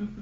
Mm-hmm.